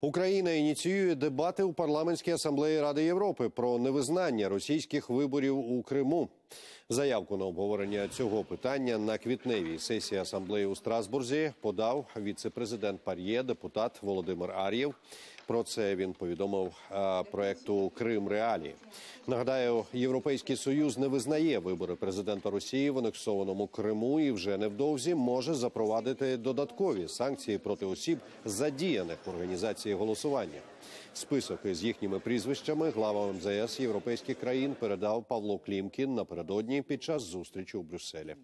Україна ініціює дебати у парламентській асамблеї Ради Європи про невизнання російських виборів у Криму. Заявку на обговорення цього питання на квітневій сесії асамблеї у Страсбурзі подав віце-президент Пар'є, депутат Володимир Ар'єв. Про це він повідомив е, проекту Крим Реалі. Нагадаю, Європейський союз не визнає вибори президента Росії в анексованому Криму і вже невдовзі може запровадити додаткові санкції проти осіб, задіяних в організації голосування. Список із їхніми прізвищами глава МЗС європейських країн передав Павло Клімкін напередодні під час зустрічі у Брюсселі.